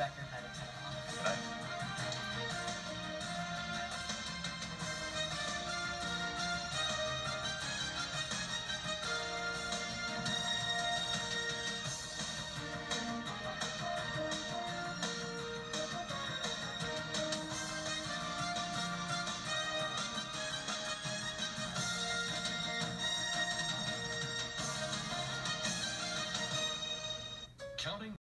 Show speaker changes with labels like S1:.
S1: back your head
S2: Counting